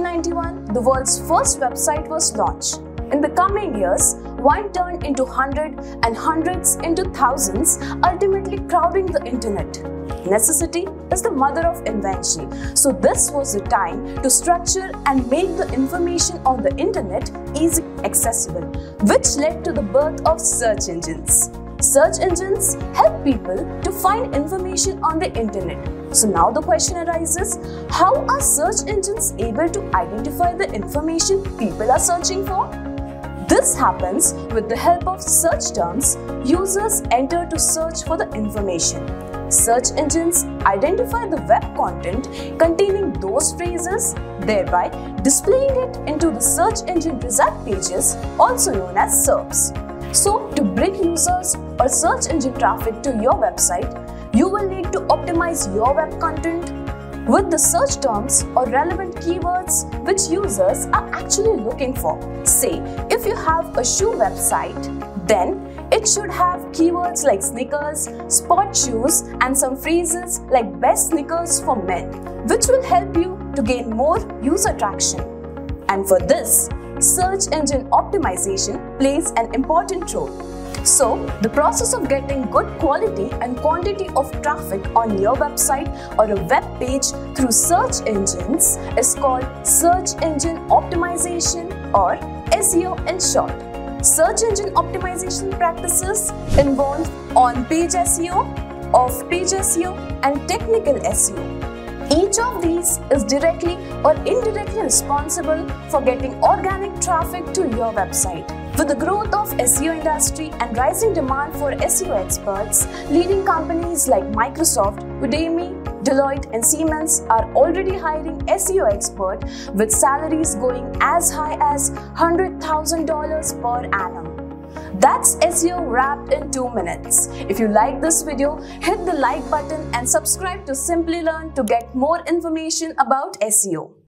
1991, the world's first website was launched. In the coming years, one turned into hundred and hundreds into thousands, ultimately crowding the internet. Necessity is the mother of invention. So this was the time to structure and make the information on the internet easy accessible, which led to the birth of search engines. Search engines help people to find information on the internet. So now the question arises, how are search engines able to identify the information people are searching for? This happens with the help of search terms users enter to search for the information. Search engines identify the web content containing those phrases, thereby displaying it into the search engine result pages, also known as SERPs. So, to bring users or search engine traffic to your website, you will need to optimize your web content with the search terms or relevant keywords which users are actually looking for. Say, if you have a shoe website, then it should have keywords like sneakers, sport shoes and some phrases like best sneakers for men, which will help you to gain more user traction. And for this, search engine optimization plays an important role. So, the process of getting good quality and quantity of traffic on your website or a web page through search engines is called search engine optimization or SEO in short. Search engine optimization practices involve on-page SEO, off-page SEO, and technical SEO. Each of these is directly or indirectly responsible for getting organic traffic to your website. With the growth of SEO industry and rising demand for SEO experts, leading companies like Microsoft, Udemy, Deloitte and Siemens are already hiring SEO expert with salaries going as high as $100,000 per annum. That's SEO wrapped in 2 minutes. If you like this video, hit the like button and subscribe to Simplilearn to get more information about SEO.